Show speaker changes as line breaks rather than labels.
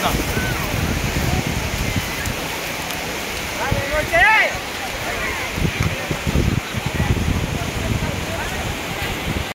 감사합니다.